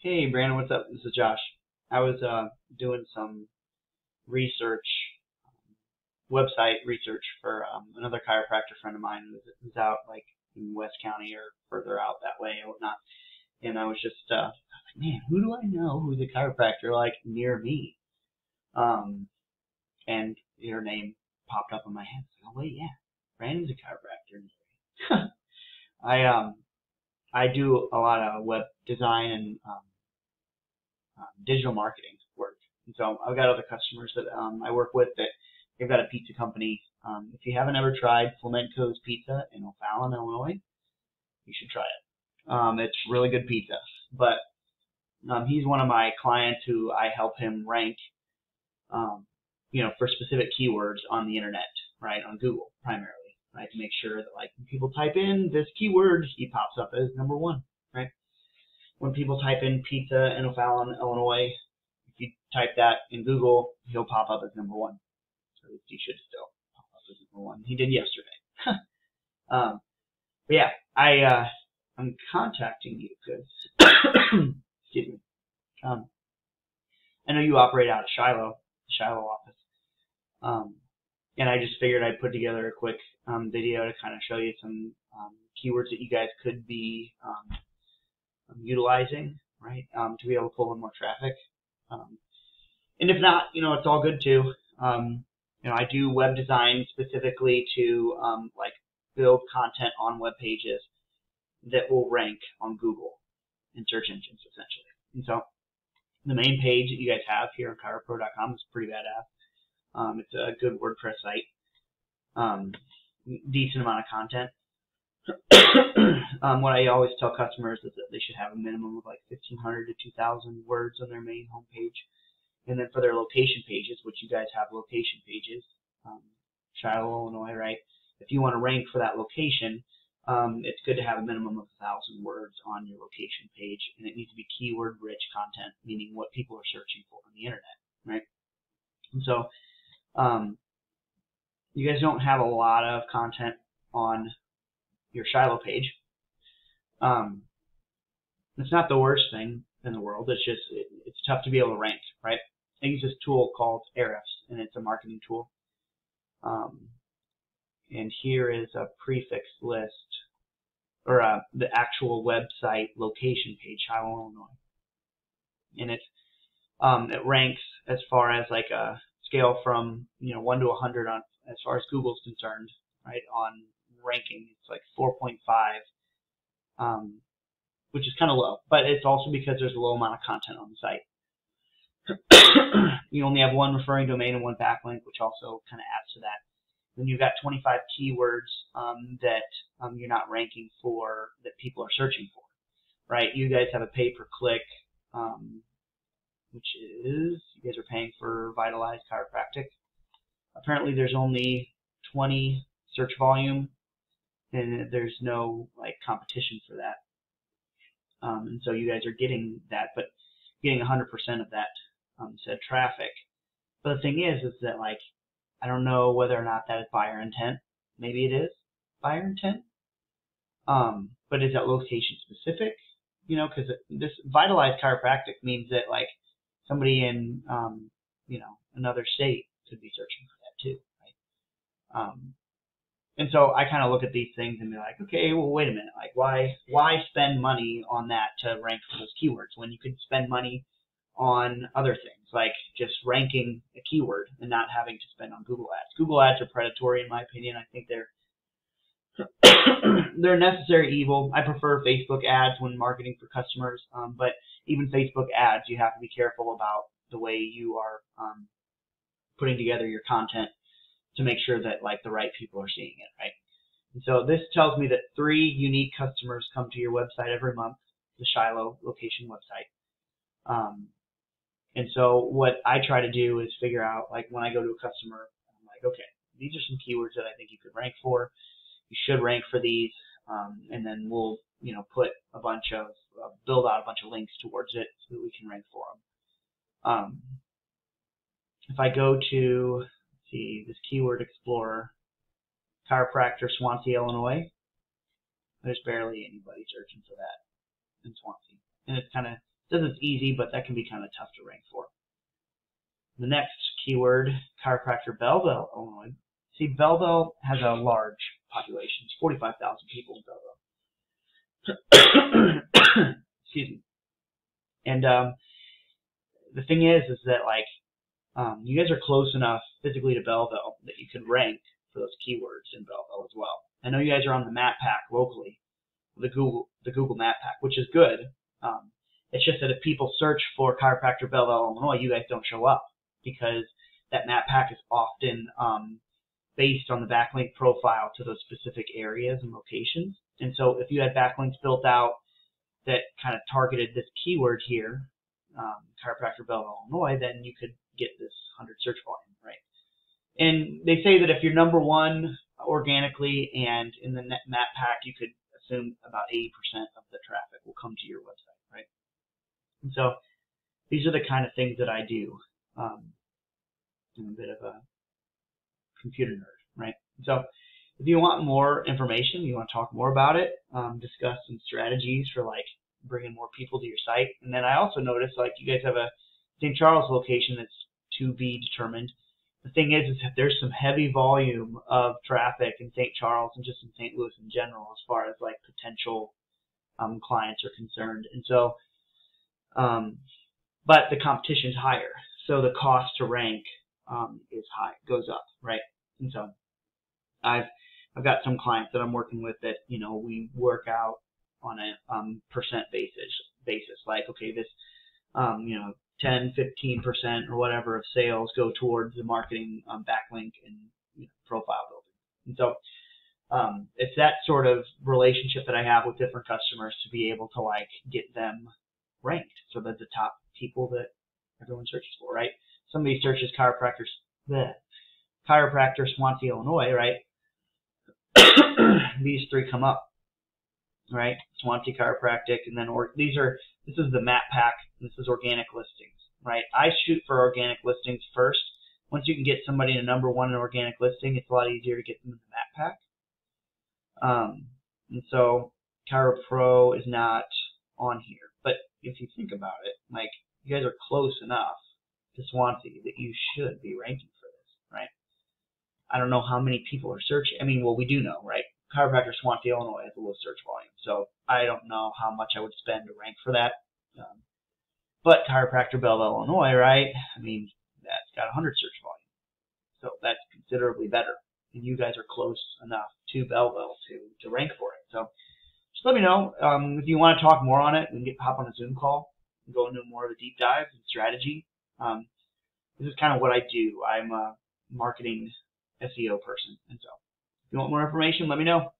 Hey, Brandon, what's up? This is Josh. I was uh, doing some research, website research for um, another chiropractor friend of mine who's, who's out like in West County or further out that way or whatnot. And I was just, uh, like, man, who do I know who's a chiropractor like near me? Um, and her name popped up in my head. I was Like, oh wait, yeah, Brandon's a chiropractor. I um, I do a lot of web design and um, um, digital marketing work. And so I've got other customers that um, I work with that they've got a pizza company. Um, if you haven't ever tried Flamenco's Pizza in O'Fallon, Illinois, you should try it. Um, it's really good pizza. But um, he's one of my clients who I help him rank, you know, for specific keywords on the internet, right, on Google primarily, right, to make sure that like when people type in this keyword, he pops up as number one, right? When people type in pizza in O'Fallon, Illinois, if you type that in Google, he'll pop up as number one. So he should still pop up as number one. He did yesterday. um, but yeah, I uh, I'm contacting you because excuse me. Um, I know you operate out of Shiloh, Shiloh office. Um, and I just figured I'd put together a quick um, video to kind of show you some um, keywords that you guys could be um, um, utilizing, right, um, to be able to pull in more traffic. And if not, you know, it's all good too. You know, I do web design specifically to like build content on web pages that will rank on Google and search engines essentially. And so the main page that you guys have here on chiropro.com is pretty badass. Um, it's a good WordPress site. Um, decent amount of content. um, what I always tell customers is that they should have a minimum of like 1,500 to 2,000 words on their main homepage. And then for their location pages, which you guys have location pages, um, Shiloh, Illinois, right? If you want to rank for that location, um, it's good to have a minimum of a thousand words on your location page, and it needs to be keyword-rich content, meaning what people are searching for on the internet, right? And so, um, you guys don't have a lot of content on your Shiloh page. Um, it's not the worst thing in the world. It's just it, it's tough to be able to rank, right? I use this tool called Ahrefs, and it's a marketing tool. Um, and here is a prefix list, or uh, the actual website location page, Shiloh, Illinois. And it's um, it ranks as far as like a scale from you know one to hundred on as far as Google's concerned, right? On ranking. It's like 4.5, um, which is kind of low, but it's also because there's a low amount of content on the site. you only have one referring domain and one backlink, which also kind of adds to that. Then you've got 25 keywords um, that um, you're not ranking for that people are searching for, right? You guys have a pay-per-click, um, which is you guys are paying for Vitalized Chiropractic. Apparently, there's only 20 search volume and there's no like competition for that. Um, and so you guys are getting that, but getting 100% of that um, said traffic. But the thing is, is that like I don't know whether or not that is buyer intent. Maybe it is buyer intent. Um, but is that location specific? You know, because this vitalized chiropractic means that like somebody in um, you know another state could be searching for that too, right? Um, and so I kind of look at these things and be like, okay, well, wait a minute. Like, why why spend money on that to rank for those keywords when you could spend money on other things, like just ranking a keyword and not having to spend on Google Ads. Google Ads are predatory, in my opinion. I think they're they're necessary evil. I prefer Facebook ads when marketing for customers, um, but even Facebook ads, you have to be careful about the way you are um, putting together your content to make sure that like the right people are seeing it, right? And so this tells me that three unique customers come to your website every month, the Shiloh location website. Um, and so what I try to do is figure out like when I go to a customer, I'm like, okay, these are some keywords that I think you could rank for. You should rank for these, um, and then we'll you know put a bunch of uh, build out a bunch of links towards it so that we can rank for them. Um, if I go to see this keyword explorer, chiropractor Swansea, Illinois. There's barely anybody searching for that in Swansea. And it's kind of says it's easy, but that can be kind of tough to rank for. The next keyword, chiropractor Belleville, Illinois. See, Belleville has a large population. It's 45,000 people in Belleville. Excuse me. And um, the thing is, is that like um, you guys are close enough physically to Belleville that you could rank for those keywords in Belleville as well. I know you guys are on the map pack locally, the Google the Google Map Pack, which is good. Um, it's just that if people search for chiropractor Belleville, Illinois, you guys don't show up because that map pack is often um, based on the backlink profile to those specific areas and locations. And so if you had backlinks built out that kind of targeted this keyword here, um, chiropractor Belleville, Illinois, then you could get this 100 search volume, right? And they say that if you're number one organically and in the map pack, you could assume about 80% of the traffic will come to your website, right? And so these are the kind of things that I do. Um, I'm a bit of a computer nerd, right? So if you want more information, you want to talk more about it, um, discuss some strategies for like bringing more people to your site. And then I also noticed like you guys have a St. Charles location that's to be determined. The thing is, is that there's some heavy volume of traffic in St. Charles and just in St. Louis in general, as far as like potential um, clients are concerned. And so, um, but the competition's higher, so the cost to rank um, is high, goes up, right? And so, I've I've got some clients that I'm working with that you know we work out on a um, percent basis basis. Like, okay, this um, you know 10, 15 percent or whatever of sales go towards the marketing um, backlink and you know, profile building. And so um, it's that sort of relationship that I have with different customers to be able to like get them ranked so that the top people that everyone searches for, right? Somebody searches chiropractors, chiropractor Swansea, Illinois, right? These three come up right? Swansea Chiropractic, and then or, these are this is the map pack. This is organic listings, right? I shoot for organic listings first. Once you can get somebody a number one in organic listing, it's a lot easier to get them in the map pack. Um, and so ChiroPro is not on here, but if you think about it, like you guys are close enough to Swansea that you should be ranking for this, right? I don't know how many people are searching. I mean, well, we do know, right? chiropractor Swansea, Illinois has a low search volume. So I don't know how much I would spend to rank for that. Um, but chiropractor Belleville, Illinois, right? I mean, that's got 100 search volume. So that's considerably better. And you guys are close enough to Belleville to, to rank for it. So just let me know. Um, if you want to talk more on it, we can get hop on a Zoom call and go into more of a deep dive and strategy. Um, this is kind of what I do. I'm a marketing SEO person. And so if you want more information, let me know.